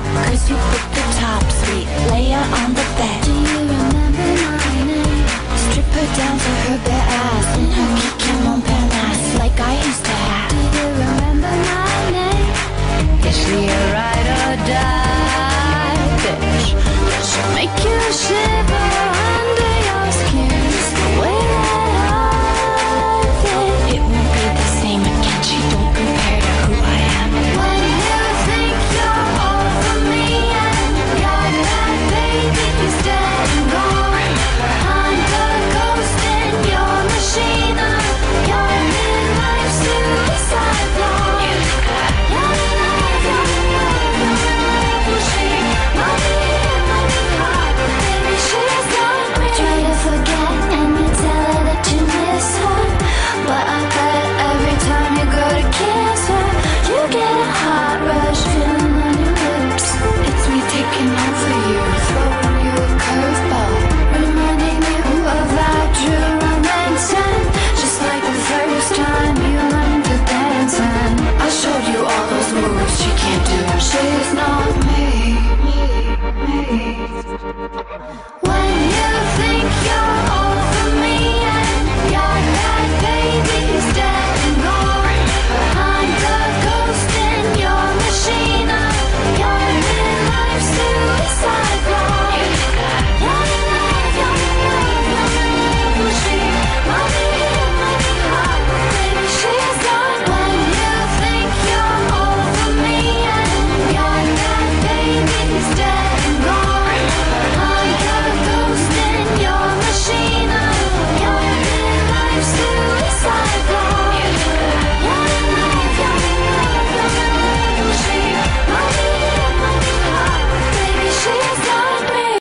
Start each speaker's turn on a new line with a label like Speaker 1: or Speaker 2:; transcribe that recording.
Speaker 1: Cause you put the top three. Layer on the